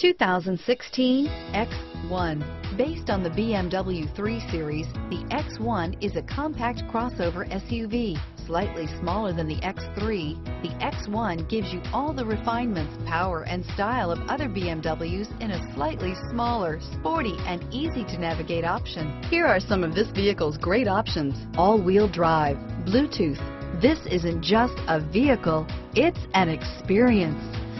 2016 X1. Based on the BMW 3 Series, the X1 is a compact crossover SUV. Slightly smaller than the X3, the X1 gives you all the refinements, power, and style of other BMWs in a slightly smaller, sporty, and easy-to-navigate option. Here are some of this vehicle's great options. All-wheel drive, Bluetooth. This isn't just a vehicle, it's an experience.